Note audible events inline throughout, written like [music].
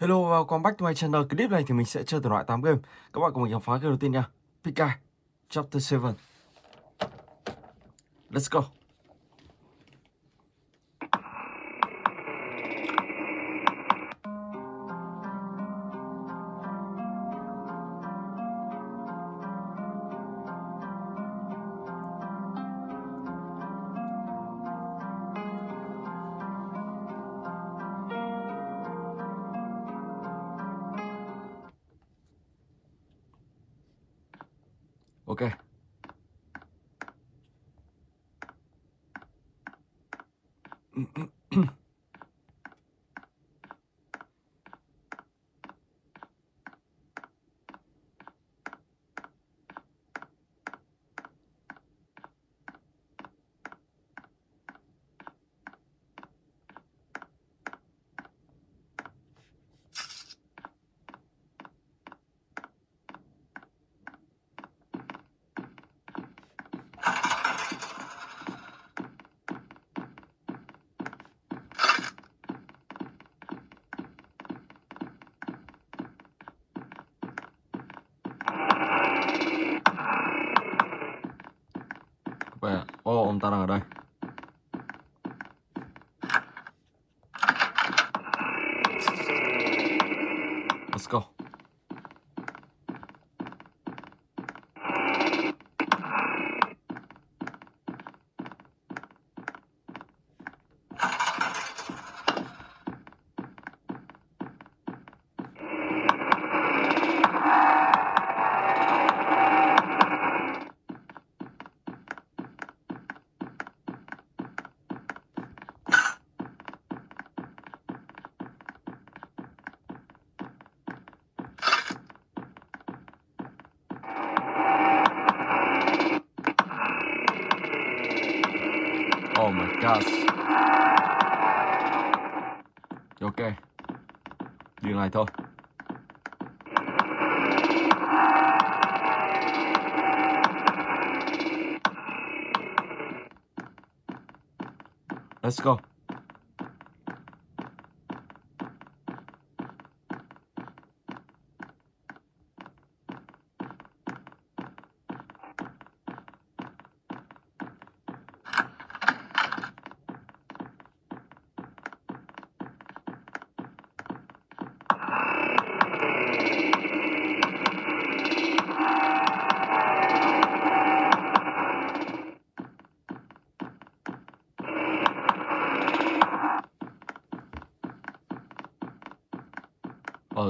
Hello và welcome back to my channel. Clip này thì mình sẽ chơi từ loại 8 game. Các bạn cùng mình khám phá game đầu tiên nha. Pika Chapter 7. Let's go. Ồ, ta đang ở đây. Let's go. Gas. Ok. Đường này thôi. Let's go.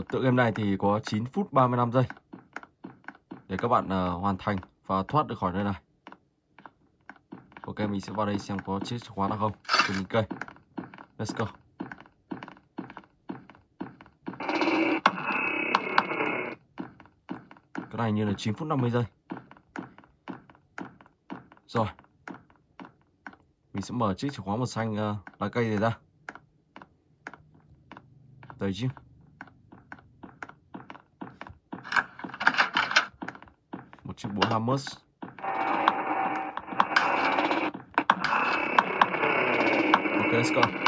Tựa game này thì có 9 phút 35 giây để các bạn uh, hoàn thành và thoát được khỏi nơi này. Ok, mình sẽ vào đây xem có chiếc chìa khóa nào không. Từ mình cây. Let's go. Cái này như là 9 phút 50 giây. Rồi. Mình sẽ mở chiếc chìa khóa màu xanh uh, lá cây này ra. Tới chứ. Một chiếc búa Hammers Ok, let's go.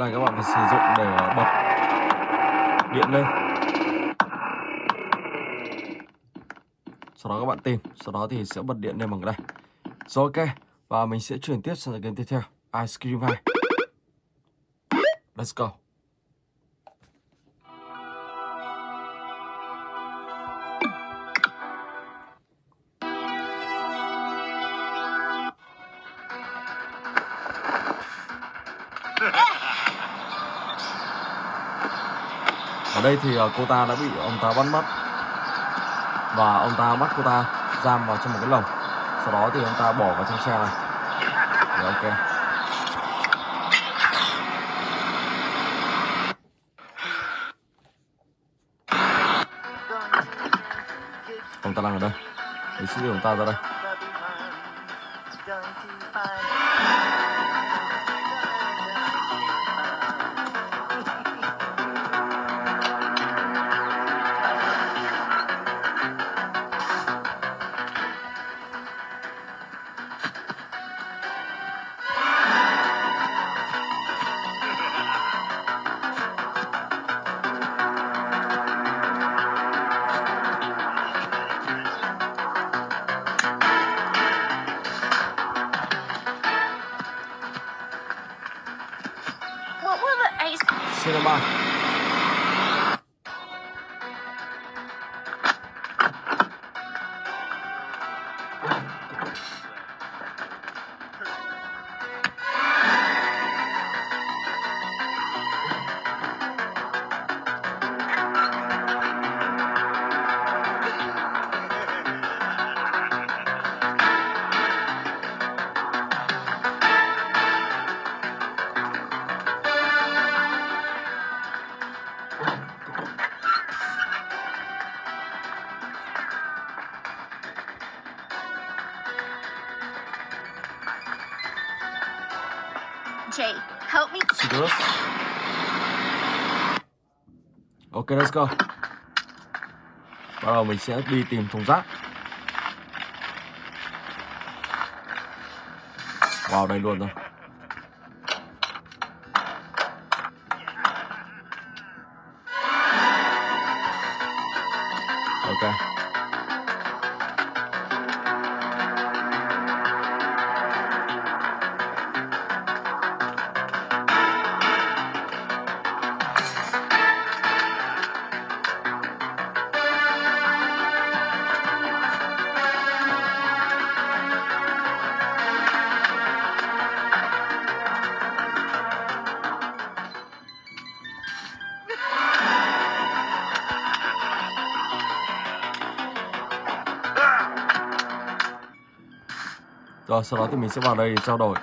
Cái này các bạn phải sử dụng để bật điện lên. Sau đó các bạn tìm, sau đó thì sẽ bật điện lên bằng đây. Rồi ok, và mình sẽ chuyển tiếp sang game tiếp theo, Ice Cream 2 Let's go. Ở đây thì ờ, cô ta đã bị ông ta bắt mất. Và ông ta bắt cô ta giam vào trong một cái lồng. Sau đó thì ông ta bỏ vào trong xe này. Thì ok. Ông ta đang ở đây. Mình sẽ đưa ông ta ra đây. Jay, help me. Citrus Ok let's go. Bắt đầu mình sẽ đi tìm thùng rác? Vào đây luôn rồi. Rồi sau đó thì mình sẽ vào đây để trao đổi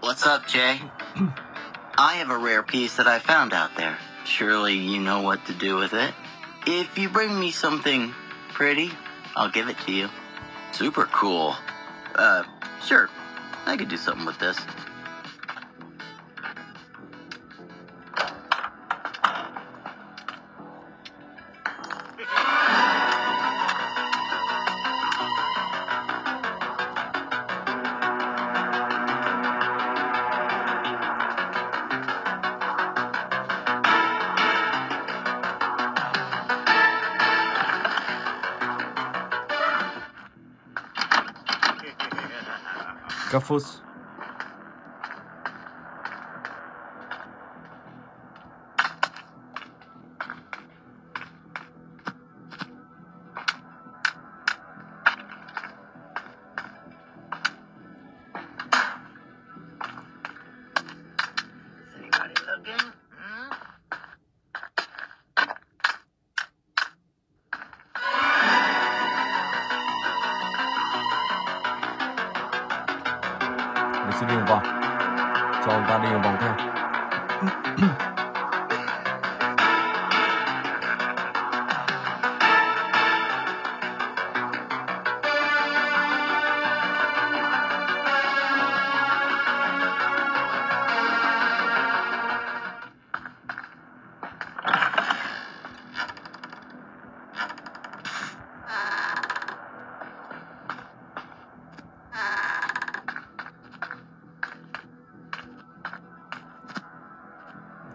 What's up, Jay? [clears throat] I have a rare piece that I found out there. Surely you know what to do with it. If you bring me something pretty, I'll give it to you. Super cool. Uh, sure. I could do something with this. fausse.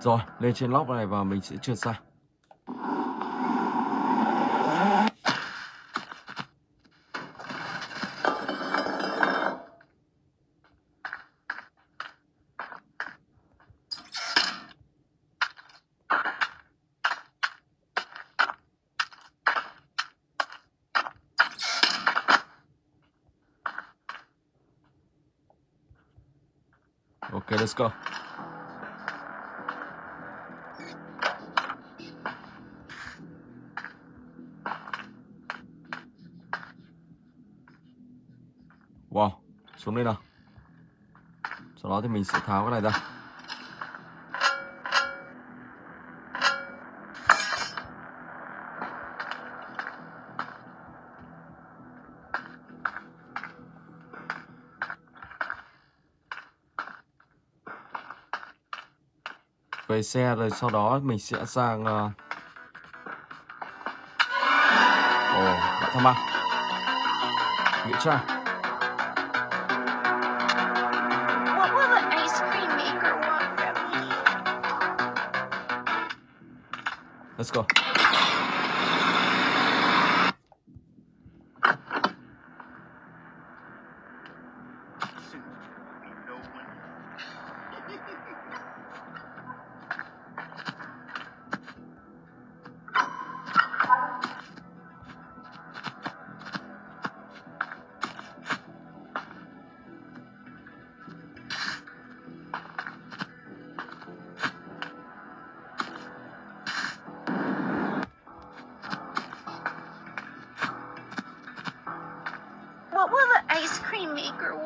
Rồi, lên trên lóc này và mình sẽ trượt sang. Này ra. về xe rồi sau đó mình sẽ sang uh... ồ lại thăm ba nghĩa trang let's go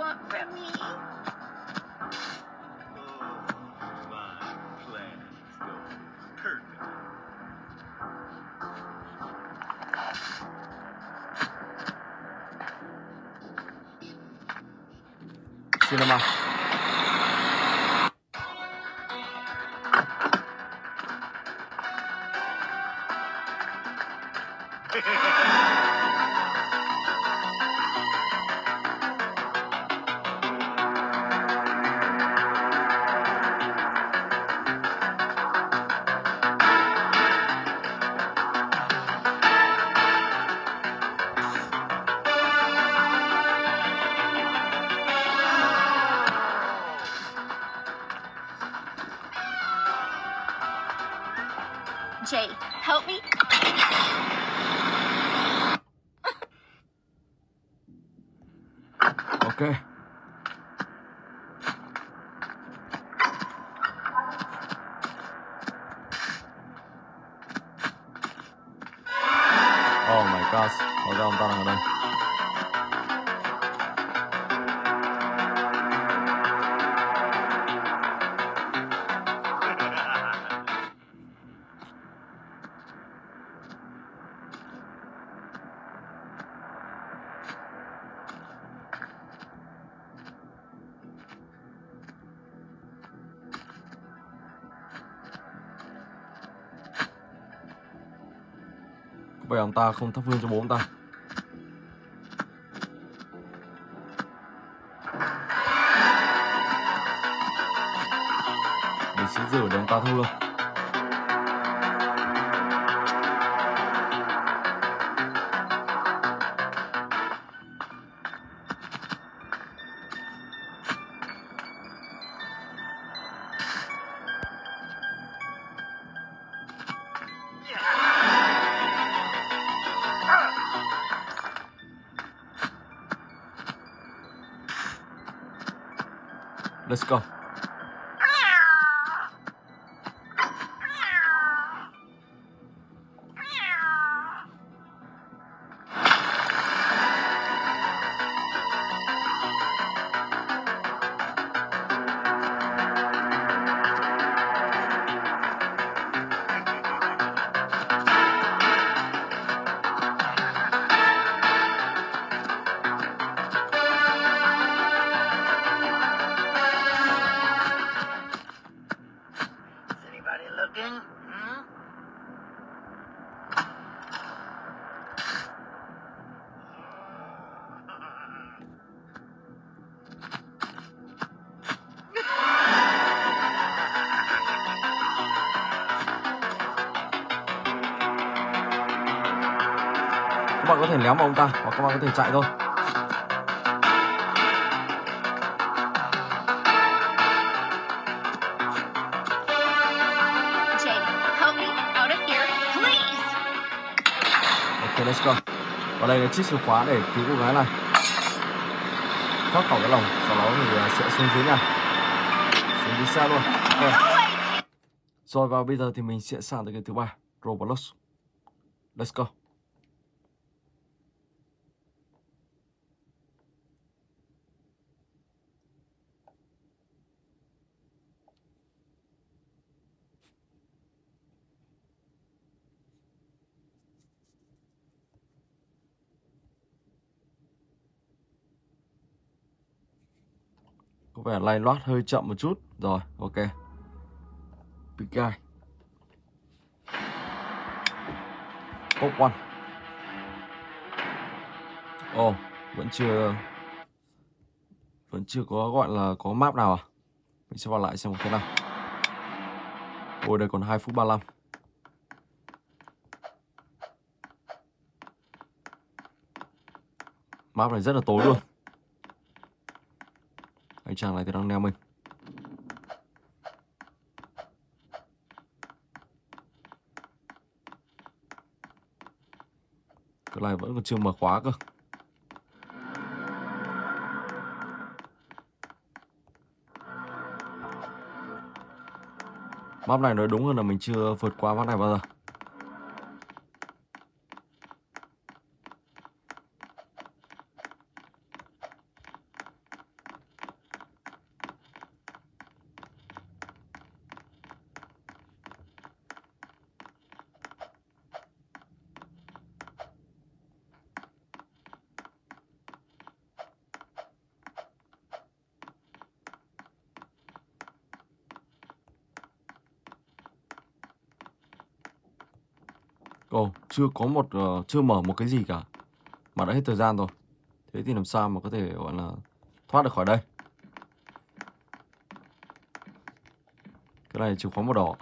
want from me? Cinema. Jay, help me. ok ta không thắp hương cho bố ông ta. Mình sẽ rửa để ông ta thắp hương thể vào ông ta hoặc các bạn có thể chạy thôi. Ok let's go. Và đây là chiếc chìa khóa để cứu cô gái này. Thoát khỏi cái lồng sau đó thì ờ, sẽ xuống dưới này xuống dưới xa luôn. Ok. Rồi và bây giờ thì mình sẽ sang tới cái thứ ba Roblox. Let's go có vẻ lay loát hơi chậm một chút. Rồi, ok. Big guy. Top one. Ồ, vẫn chưa vẫn chưa có gọi là có map nào à? Mình sẽ vào lại xem một thế nào. Ôi, đây còn 2 phút 35 map này rất là tối luôn chàng này thì đang neo mình. Cái này vẫn còn chưa mở khóa cơ. Map này nói đúng hơn là mình chưa vượt qua map này bao giờ Ồ, chưa có một uh, chưa mở một cái gì cả mà đã hết thời gian rồi. Thế thì làm sao mà có thể gọi là thoát được khỏi đây? Cái này chìa khóa màu đỏ.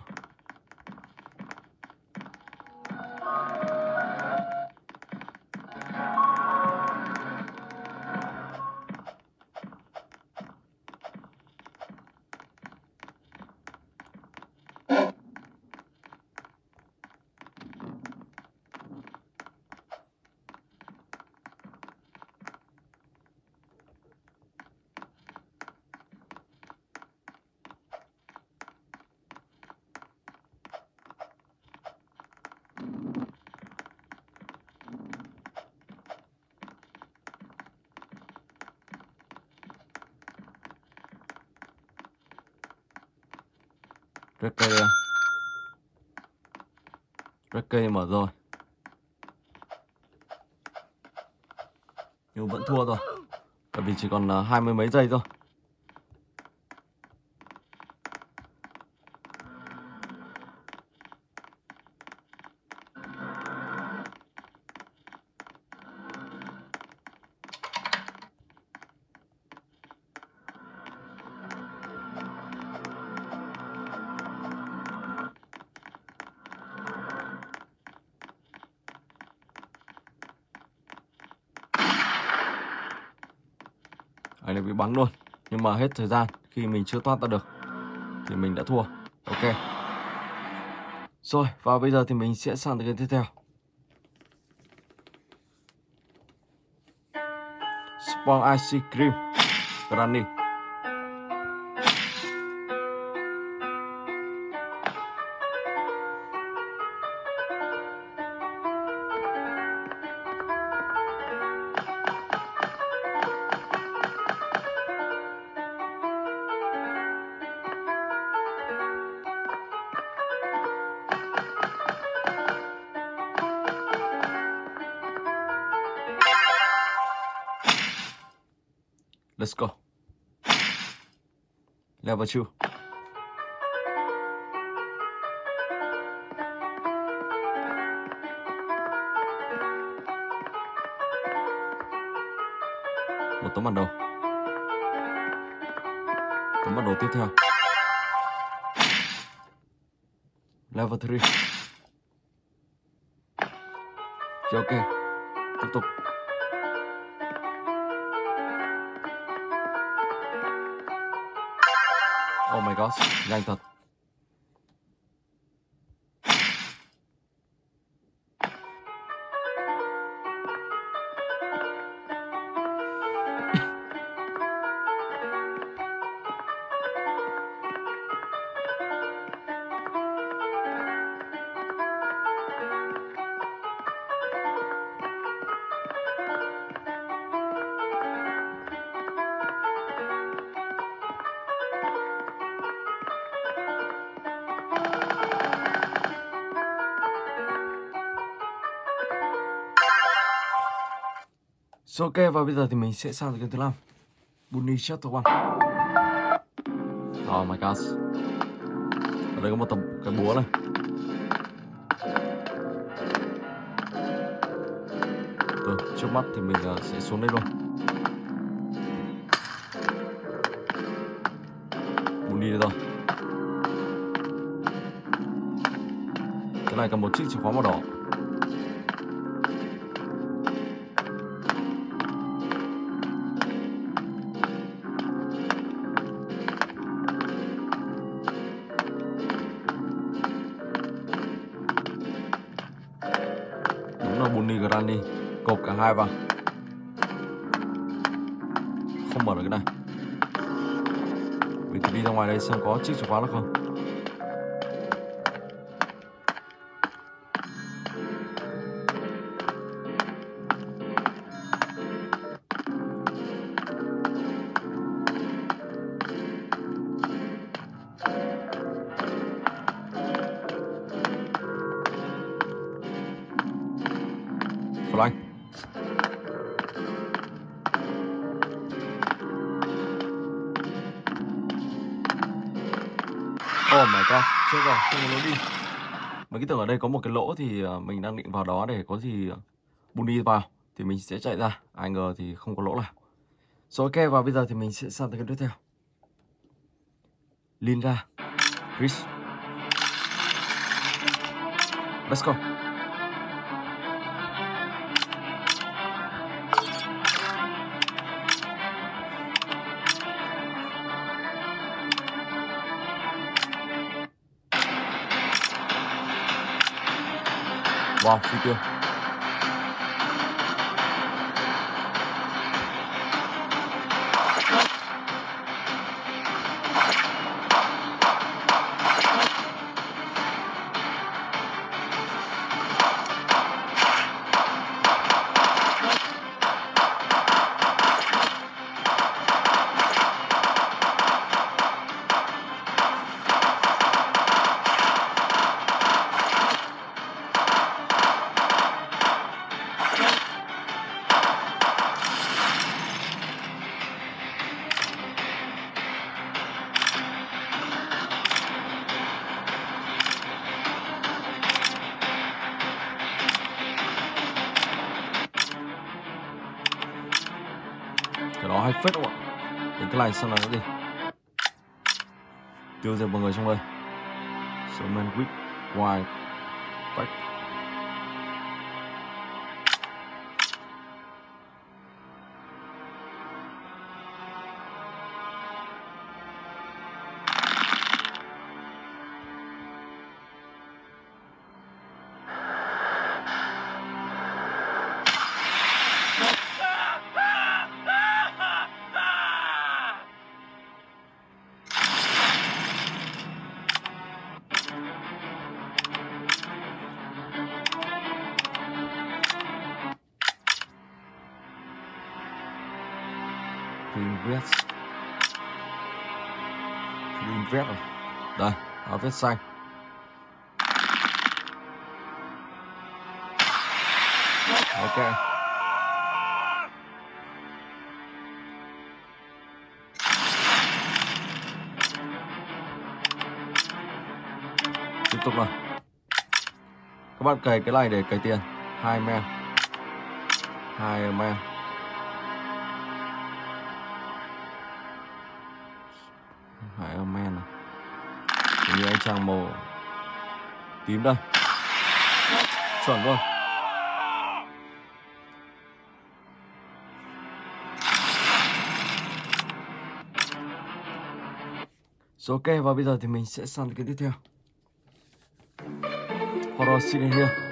Rất rồi. Nhưng vẫn thua rồi. Bởi vì chỉ còn à, hai mươi mấy giây thôi. Mà hết thời gian khi mình chưa thoát ra được thì mình đã thua. Ok. Rồi, và bây giờ thì mình sẽ sang tới cái tiếp theo. Spawn Ice Cream Granny. Let's go. Level 2. Một tấm bản đồ. Tấm bản đồ tiếp theo. Level 3. Dạ, ok. Oh my god nhanh thật So, ok và bây giờ thì mình sẽ sang cái thứ năm. Bunny Chapter 1 Oh my god Ở đây có một tập cái búa này. Rồi, trước mắt thì mình uh, sẽ xuống đây luôn. Bunny đây rồi Cái này cầm một chiếc chìa khóa màu đỏ. Hai vào không mở được cái này. Mình thử đi ra ngoài đây xem có chiếc chìa khóa nó không. Frank Oh my god, chết rồi, không có lỗ đi. Mình cứ tưởng ở đây có một cái lỗ thì ờ, mình đang định vào đó để có gì ờ, bùn đi vào Thì mình sẽ chạy ra, ai ngờ thì không có lỗ nào. Rồi ok, và bây giờ thì mình sẽ sang tới cái tiếp theo. Linda Chris. Let's go. Wow, phi tiêu Đến này xem là cái gì Tiêu diệt mọi người trong đây. Sherman with White Đây, xanh. Ok. Tiếp tục nào. Các bạn cày cái này để cày tiền. Hai men hai men hai men này như anh chàng màu tím đây chuẩn luôn Rồi ok, và bây giờ thì mình sẽ sang cái tiếp theo. Horror Scenario.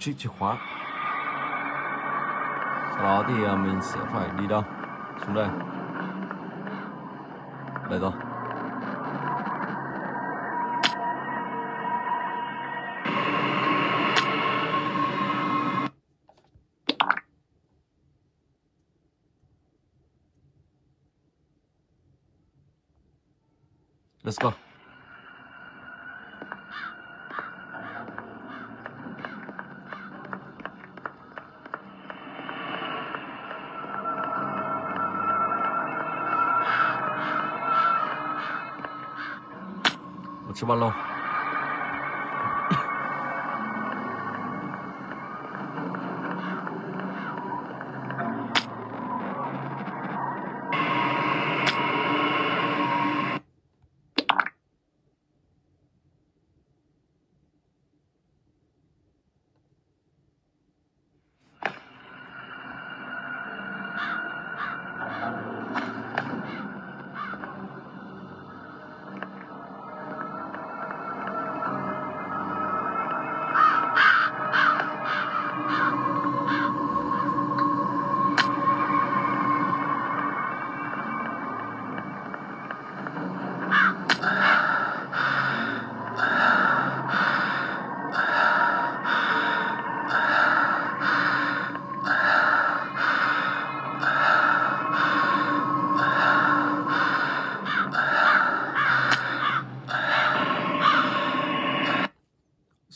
Chiếc chìa khóa. Sau đó thì à, mình sẽ phải đi đâu? Xuống đây. Đây rồi. Let's go. Một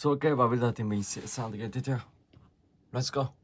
So ok và bây giờ thì mình sẽ sang tới cái tiếp theo. Let's go.